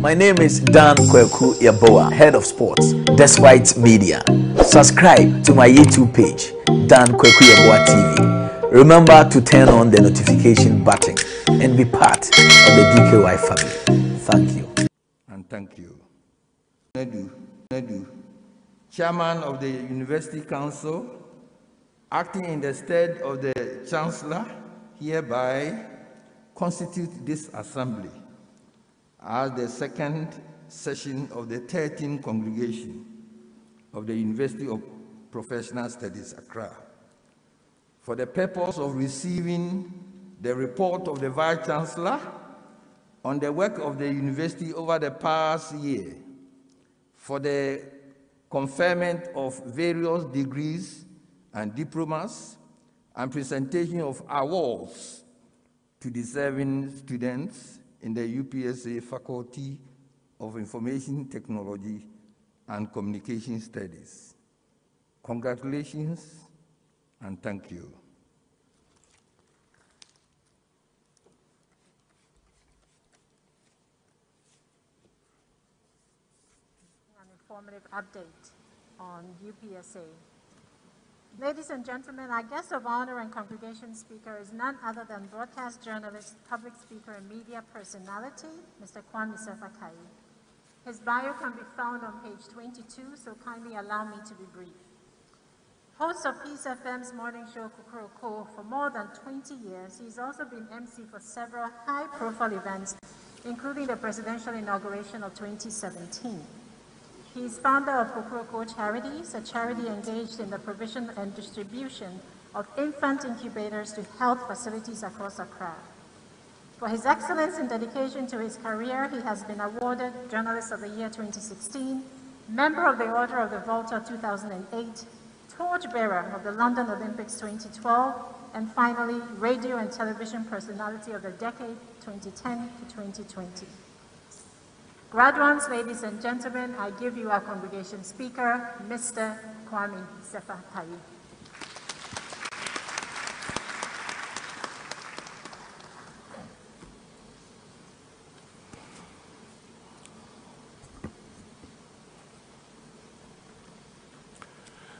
My name is Dan Kwaku Yeboah, Head of Sports, Despite Media. Subscribe to my YouTube page, Dan Kwaku Yeboah TV. Remember to turn on the notification button and be part of the DKY family. Thank you. And thank you. Nedu, Nedu, Chairman of the University Council, acting in the stead of the Chancellor, hereby constitute this assembly as the second session of the 13th congregation of the University of Professional Studies, Accra, for the purpose of receiving the report of the Vice Chancellor on the work of the university over the past year, for the conferment of various degrees and diplomas, and presentation of awards to deserving students in the UPSA Faculty of Information Technology and Communication Studies. Congratulations and thank you. An informative update on UPSA. Ladies and gentlemen, our guest of honor and congregation speaker is none other than broadcast journalist, public speaker, and media personality, Mr. Kwame Sefa Kayi. His bio can be found on page 22, so kindly allow me to be brief. Host of Peace FM's morning show Kokrokoo for more than 20 years, he's also been MC for several high-profile events, including the presidential inauguration of 2017. He is founder of Kokrokoo Charities, a charity engaged in the provision and distribution of infant incubators to health facilities across Accra. For his excellence and dedication to his career, he has been awarded Journalist of the Year 2016, Member of the Order of the Volta 2008, Torchbearer of the London Olympics 2012, and finally, Radio and Television Personality of the Decade 2010 to 2020. Graduates, ladies and gentlemen, I give you our congregation speaker, Mr. Kwame Sefa Kayi.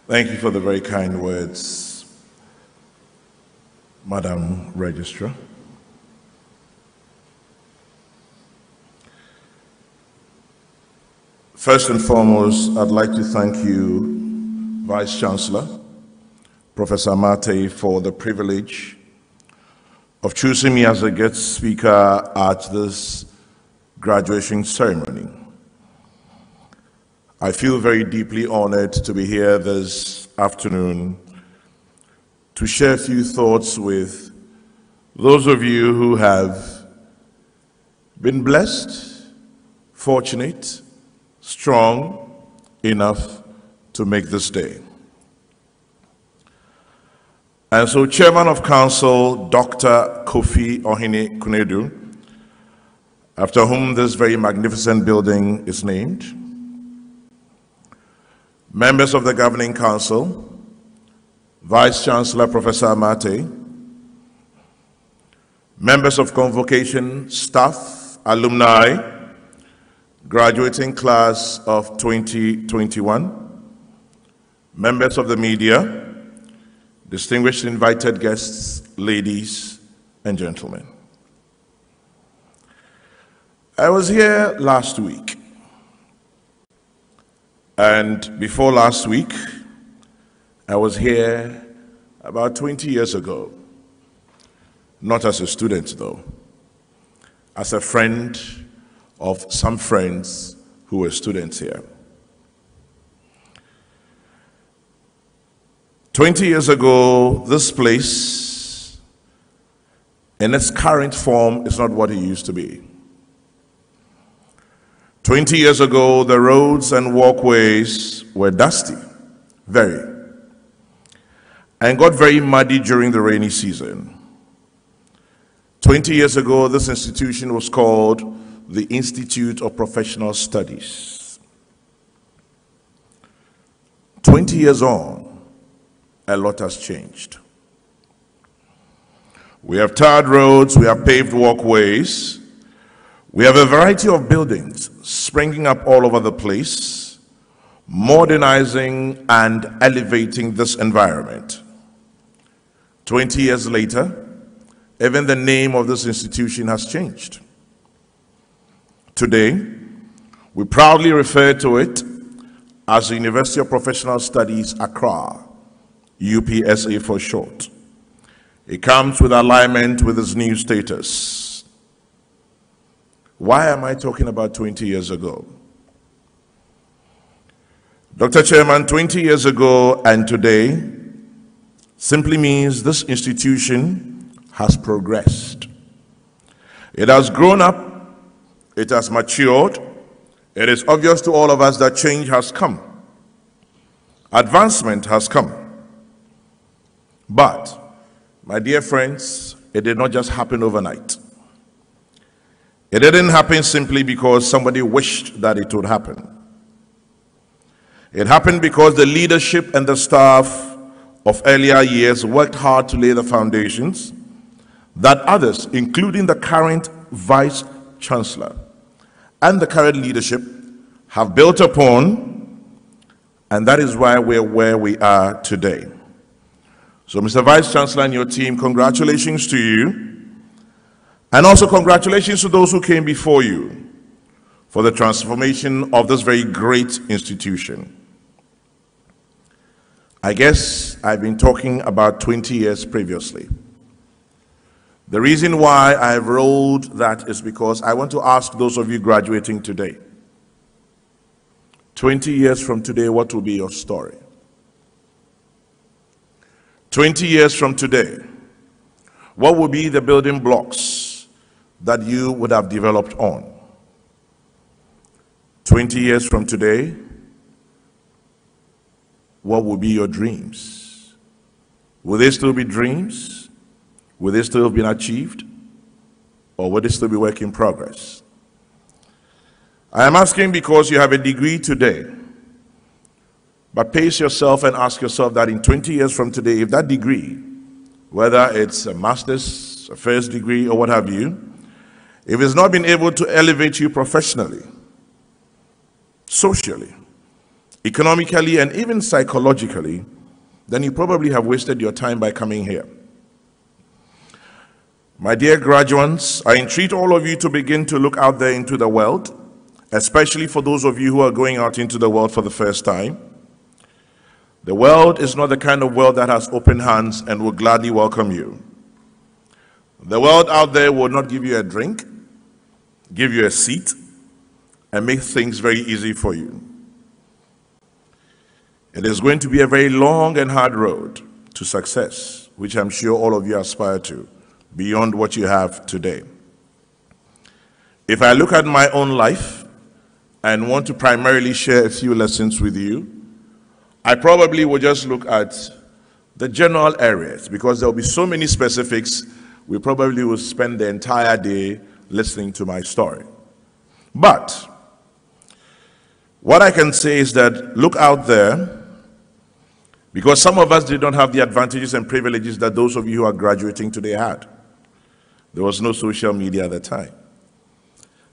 Thank you for the very kind words, Madam Registrar. First and foremost, I'd like to thank you, Vice Chancellor, Professor Amartey, for the privilege of choosing me as a guest speaker at this graduation ceremony. I feel very deeply honored to be here this afternoon to share a few thoughts with those of you who have been blessed, fortunate, strong enough to make this day. And so, Chairman of Council, Dr. Kofi Ohene Konadu, after whom this very magnificent building is named, members of the Governing Council, Vice Chancellor Professor Amartey, members of convocation staff, alumni, graduating class of 2021, members of the media, distinguished invited guests, ladies and gentlemen. I was here last week, and before last week, I was here about 20 years ago, not as a student though, as a friend of some friends who were students here. 20 years ago, this place, in its current form, is not what it used to be. 20 years ago, the roads and walkways were dusty, very, and got very muddy during the rainy season. 20 years ago, this institution was called the Institute of Professional Studies. 20 years on, a lot has changed. We have tarred roads, we have paved walkways, We have a variety of buildings springing up all over the place, modernizing and elevating this environment. 20 years later, even the name of this institution has changed. Today, we proudly refer to it as the University of Professional Studies Accra, UPSA for short. It comes with alignment with its new status. Why am I talking about 20 years ago? Dr. Chairman, 20 years ago and today simply means this institution has progressed. It has grown up, it has matured, it is obvious to all of us that change has come, advancement has come. But my dear friends, it did not just happen overnight. It didn't happen simply because somebody wished that it would happen. It happened because the leadership and the staff of earlier years worked hard to lay the foundations that others, including the current Vice Chancellor and the current leadership, have built upon, and that is why we're where we are today. So, Mr. Vice Chancellor and your team, congratulations to you. And also, congratulations to those who came before you for the transformation of this very great institution. I guess I've been talking about 20 years previously. The reason why I've rolled that is because I want to ask those of you graduating today 20 years from today, what will be your story? 20 years from today, what will be the building blocks that you would have developed on? 20 years from today, what will be your dreams? Will they still be dreams? Will they still have been achieved? Or will they still be work in progress? I am asking because you have a degree today but pace yourself and ask yourself that in 20 years from today, if that degree, whether it's a master's, a first degree, or what have you, if it's not been able to elevate you professionally, socially, economically, and even psychologically, then you probably have wasted your time by coming here. My dear graduates, I entreat all of you to begin to look out there into the world, especially for those of you who are going out into the world for the first time. The world is not the kind of world that has open hands and will gladly welcome you. The world out there will not give you a drink, give you a seat, and make things very easy for you. It is going to be a very long and hard road to success, which I'm sure all of you aspire to, beyond what you have today. If I look at my own life and want to primarily share a few lessons with you, I probably will just look at the general areas because there will be so many specifics. We probably will spend the entire day listening to my story. But what I can say is that look out there because some of us did not have the advantages and privileges that those of you who are graduating today had. There was no social media at the time.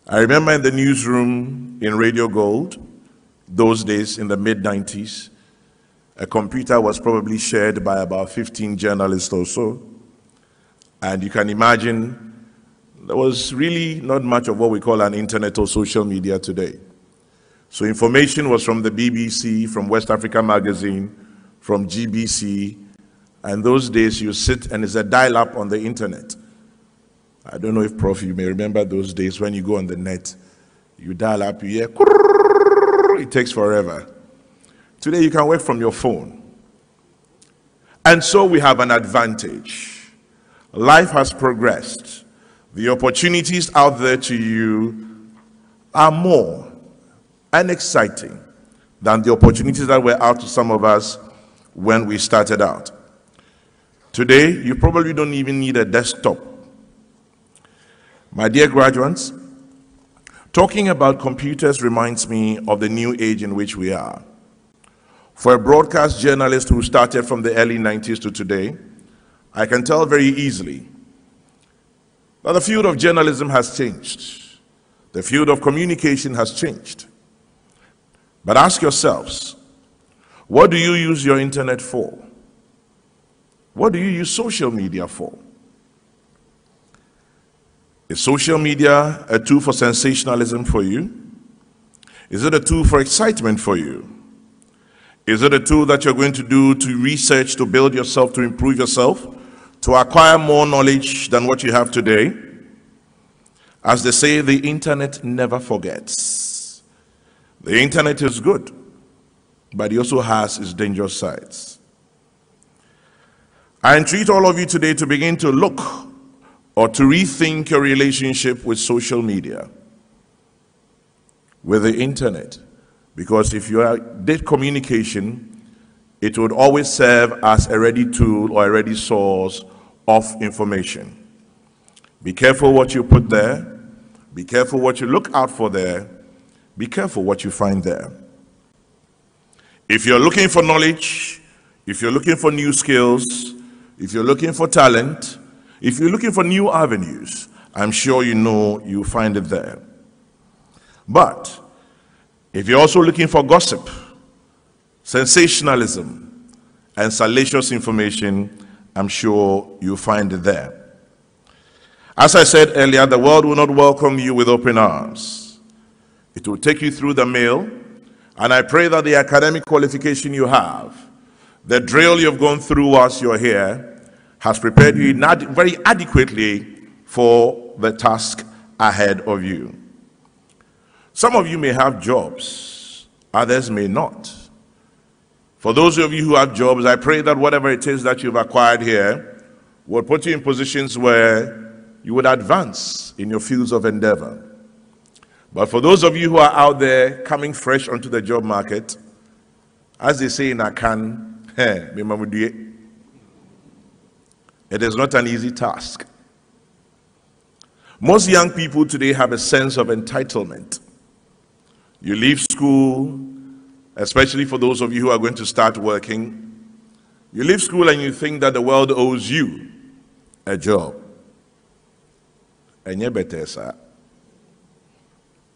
I remember in the newsroom in Radio Gold, those days in the mid 90s, a computer was probably shared by about 15 journalists or so. And you can imagine there was really not much of what we call an internet or social media today. So information was from the BBC, from West Africa Magazine, from GBC, and those days you sit and it's a dial-up on the internet. I don't know if, Prof, you may remember those days when you go on the net, you dial up, you hear, it takes forever. Today you can work from your phone. And so we have an advantage. Life has progressed. The opportunities out there to you are more and exciting than the opportunities that were out to some of us when we started out. Today, you probably don't even need a desktop. My dear graduates, talking about computers reminds me of the new age in which we are. For a broadcast journalist who started from the early 90s to today, I can tell very easily that the field of journalism has changed. The field of communication has changed. But ask yourselves, what do you use your internet for? What do you use social media for? Is social media a tool for sensationalism for you? Is it a tool for excitement for you? Is it a tool that you're going to do to research, to build yourself, to improve yourself, to acquire more knowledge than what you have today? As they say, the internet never forgets. The internet is good, but it also has its dangerous sides. I entreat all of you today to begin to look or to rethink your relationship with social media, with the internet. Because if you did communication, it would always serve as a ready tool or a ready source of information. Be careful what you put there. Be careful what you look out for there. Be careful what you find there. If you're looking for knowledge, if you're looking for new skills, if you're looking for talent, if you're looking for new avenues, I'm sure you know you'll find it there. But if you're also looking for gossip, sensationalism, and salacious information, I'm sure you'll find it there. As I said earlier, the world will not welcome you with open arms. It will take you through the mail, and I pray that the academic qualification you have, the drill you've gone through whilst you're here, has prepared you very adequately for the task ahead of you. Some of you may have jobs, others may not. For those of you who have jobs, I pray that whatever it is that you've acquired here will put you in positions where you would advance in your fields of endeavor. But for those of you who are out there coming fresh onto the job market, as they say in Akan, it is not an easy task. Most young people today have a sense of entitlement. You leave school, especially for those of you who are going to start working, you leave school and you think that the world owes you a job. And you.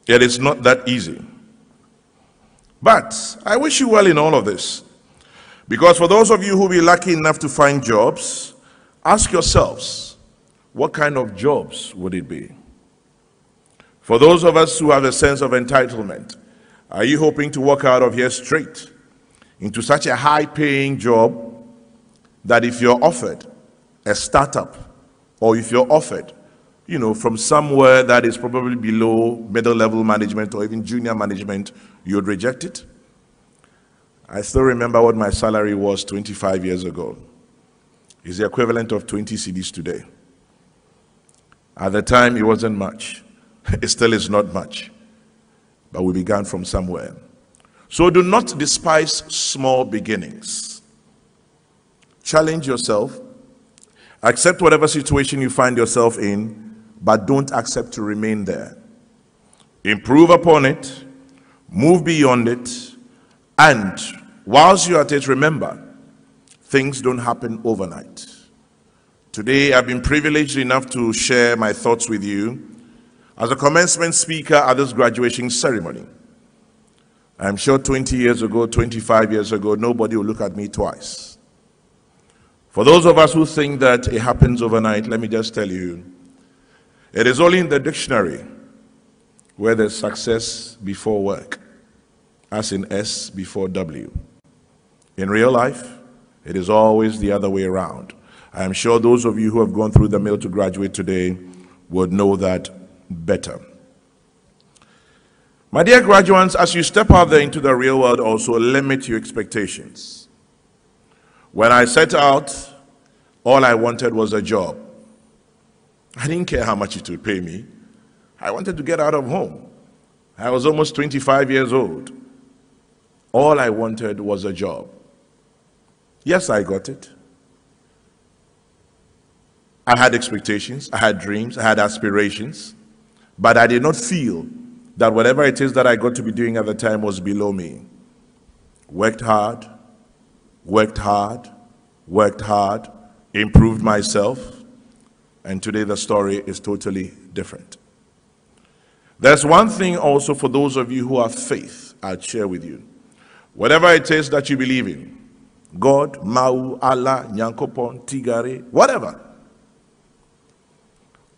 It is not that easy. But I wish you well in all of this. Because for those of you who will be lucky enough to find jobs, Ask yourselves, what kind of jobs would it be? For those of us who have a sense of entitlement, are you hoping to walk out of here straight into such a high paying job that if you're offered a startup or if you're offered, you know, from somewhere that is probably below middle level management or even junior management, you would reject it? I still remember what my salary was 25 years ago is the equivalent of 20 cedis today. At the time, it wasn't much. It still is not much. But we began from somewhere. So do not despise small beginnings. Challenge yourself. Accept whatever situation you find yourself in, but don't accept to remain there. Improve upon it, move beyond it, and whilst you're at it, remember Things don't happen overnight. Today, I've been privileged enough to share my thoughts with you as a commencement speaker at this graduation ceremony. I'm sure 20 years ago, 25 years ago, nobody will look at me twice. For those of us who think that it happens overnight, let me just tell you, it is only in the dictionary where there's success before work, as in S before W. In real life, it is always the other way around. I am sure those of you who have gone through the mill to graduate today would know that better. My dear graduates, as you step out there into the real world, also limit your expectations. When I set out, all I wanted was a job. I didn't care how much it would pay me. I wanted to get out of home. I was almost 25 years old. All I wanted was a job. Yes, I got it. I had expectations, I had dreams, I had aspirations, but I did not feel that whatever it is that I got to be doing at the time was below me. Worked hard, worked hard, worked hard, improved myself, and today the story is totally different. There's one thing also for those of you who have faith, I'll share with you. Whatever it is that you believe in God, Mawu, Allah, Nyankopon, Tigare, whatever.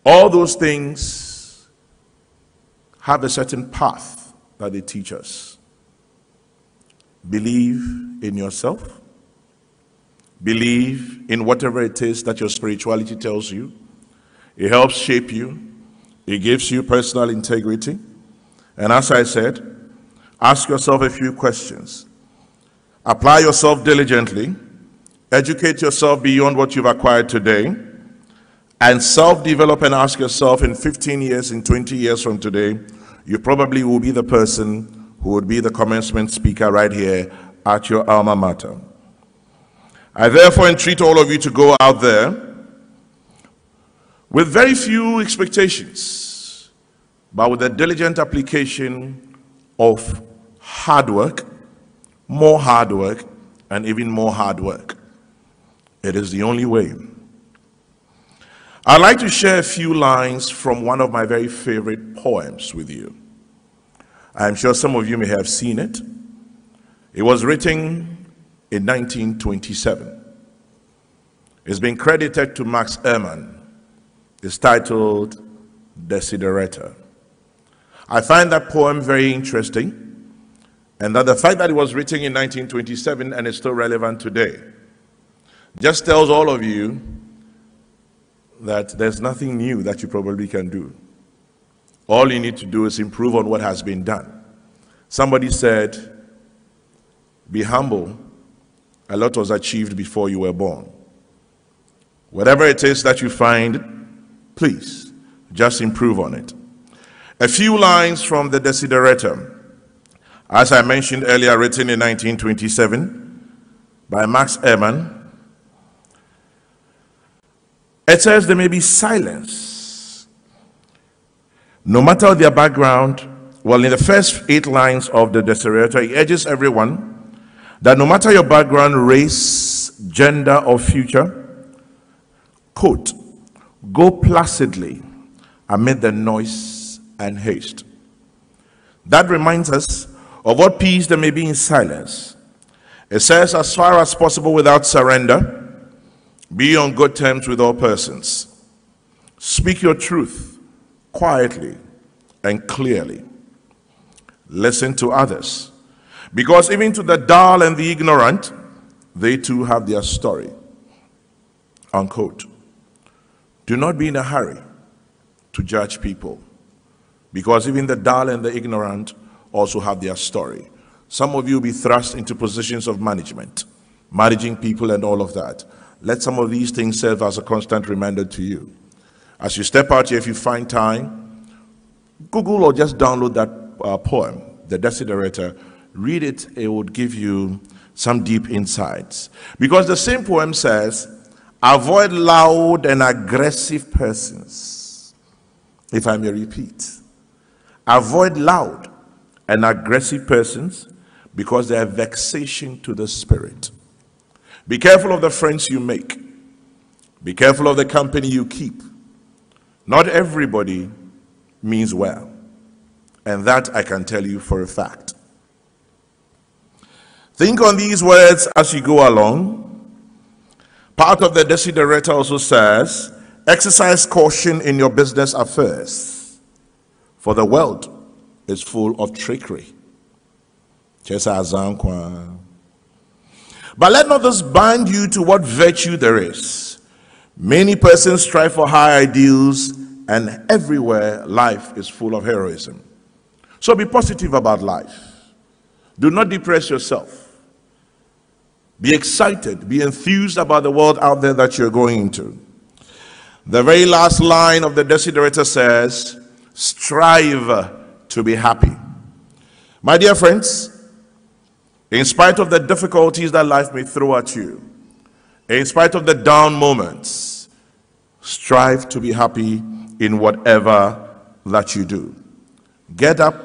All those things have a certain path that they teach us. Believe in yourself. Believe in whatever it is that your spirituality tells you. It helps shape you. It gives you personal integrity. And as I said, ask yourself a few questions. Apply yourself diligently. Educate yourself beyond what you've acquired today. And self develop and ask yourself in 15 years, in 20 years from today, you probably will be the person who would be the commencement speaker right here at your alma mater. I therefore entreat all of you to go out there with very few expectations, but with a diligent application of hard work, more hard work, and even more hard work. It is the only way. I'd like to share a few lines from one of my very favorite poems with you. I'm sure some of you may have seen it. It was written in 1927. It's been credited to Max Ehrmann. It's titled Desiderata. I find that poem very interesting, and that the fact that it was written in 1927 and is still relevant today just tells all of you that there's nothing new that you probably can do. All you need to do is improve on what has been done. Somebody said, Be humble a lot was achieved before you were born. Whatever it is that you find, please just improve on it. A few lines from the Desideratum, as I mentioned earlier, written in 1927 by Max Ehrmann. It says there may be silence. No matter their background, well, in the first eight lines of the Desideratum, he urges everyone that no matter your background, race, gender, or future, quote, go placidly amid the noise and haste. That reminds us of what peace there may be in silence. It says, as far as possible without surrender, be on good terms with all persons. Speak your truth quietly and clearly. Listen to others because even to the dull and the ignorant, they too have their story. Unquote. Do not be in a hurry to judge people, because even the dull and the ignorant also have their story. Some of you will be thrust into positions of management, managing people and all of that. Let some of these things serve as a constant reminder to you. As you step out here, if you find time, Google or just download that uh, poem, The Desiderata read it, it would give you some deep insights. Because the same poem says, avoid loud and aggressive persons. If I may repeat, avoid loud and aggressive persons because they are vexation to the spirit. Be careful of the friends you make. Be careful of the company you keep. Not everybody means well. And that I can tell you for a fact. Think on these words as you go along. Part of the Desiderata also says, exercise caution in your business affairs, for the world is full of trickery. But let not this bind you to what virtue there is. Many persons strive for high ideals, and everywhere life is full of heroism. So be positive about life. Do not depress yourself. Be excited, be enthused about the world out there that you're going into. The very last line of the Desiderata says, strive to be happy. My dear friends, in spite of the difficulties that life may throw at you, in spite of the down moments, strive to be happy in whatever that you do. Get up,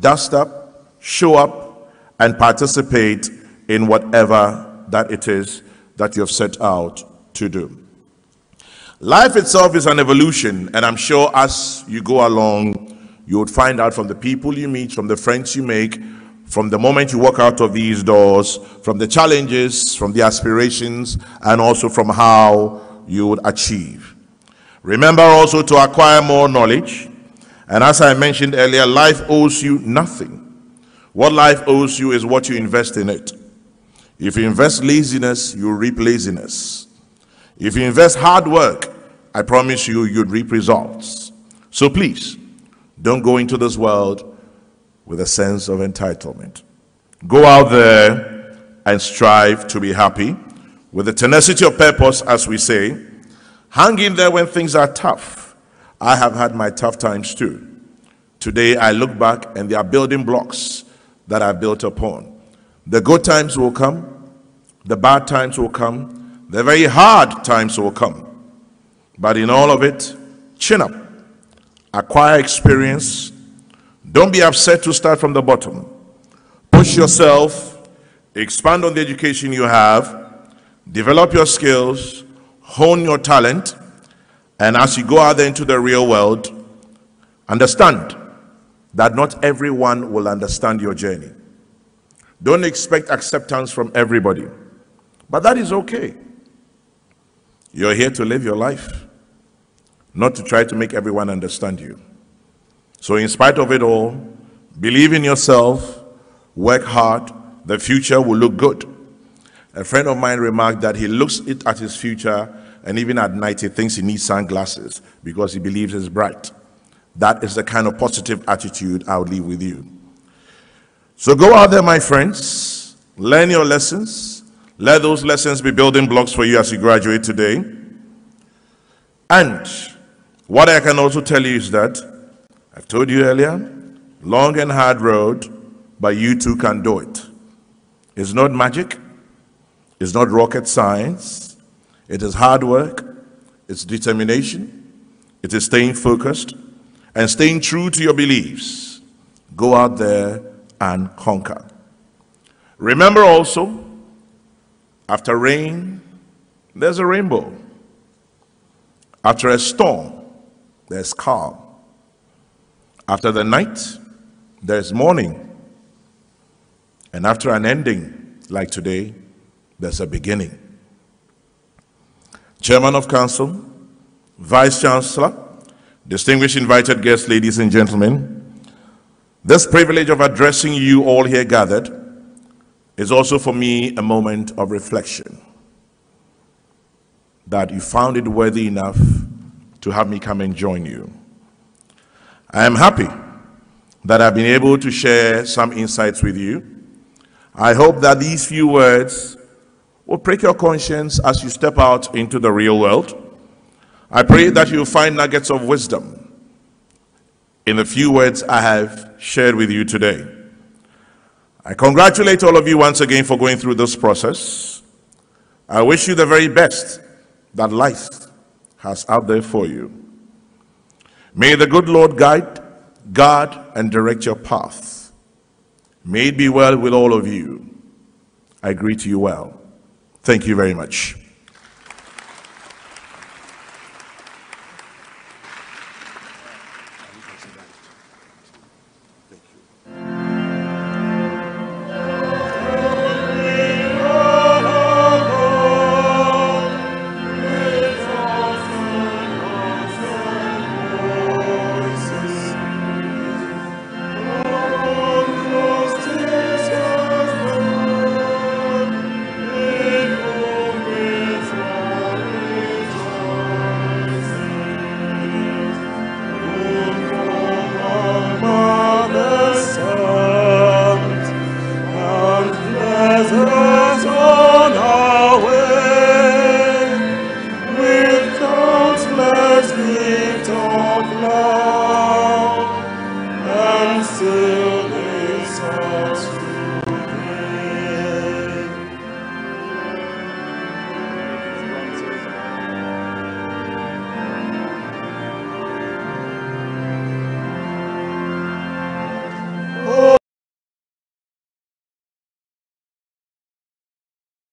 dust up, show up, and participate in whatever that it is that you have set out to do. Life itself is an evolution, and I'm sure as you go along, you would find out from the people you meet, from the friends you make, from the moment you walk out of these doors, from the challenges, from the aspirations, and also from how you would achieve. Remember also to acquire more knowledge. And as I mentioned earlier, life owes you nothing. What life owes you is what you invest in it. If you invest laziness, you reap laziness. If you invest hard work, I promise you, you'd reap results. So please, don't go into this world with a sense of entitlement. Go out there and strive to be happy with the tenacity of purpose, as we say. Hang in there when things are tough. I have had my tough times too. Today I look back and there are building blocks that I built upon. The good times will come, the bad times will come, the very hard times will come. But in all of it, chin up, acquire experience, don't be upset to start from the bottom. Push yourself, expand on the education you have, develop your skills, hone your talent, and as you go out there into the real world, understand that not everyone will understand your journey. Don't expect acceptance from everybody, but that is okay. You're here to live your life, not to try to make everyone understand you. So, in spite of it all, believe in yourself, work hard, the future will look good. A friend of mine remarked that he looks at his future and even at night he thinks he needs sunglasses because he believes it's bright. That is the kind of positive attitude I would leave with you. So go out there, my friends, learn your lessons. Let those lessons be building blocks for you as you graduate today. And what I can also tell you is that I've told you earlier, long and hard road, but you too can do it. It's not magic, it's not rocket science, it is hard work, it's determination, it is staying focused and staying true to your beliefs. Go out there and conquer. Remember also, after rain, there's a rainbow. After a storm, there's calm. After the night, there's morning. And after an ending like today, there's a beginning. Chairman of Council, Vice Chancellor, distinguished invited guests, ladies and gentlemen, this privilege of addressing you all here gathered is also for me a moment of reflection that you found it worthy enough to have me come and join you. I am happy that I've been able to share some insights with you. I hope that these few words will prick your conscience as you step out into the real world. I pray that you'll find nuggets of wisdom in the few words I have shared with you today. I congratulate all of you once again for going through this process. I wish you the very best that life has out there for you. May the good Lord guide, guard, and direct your path. May it be well with all of you. I greet you well. Thank you very much.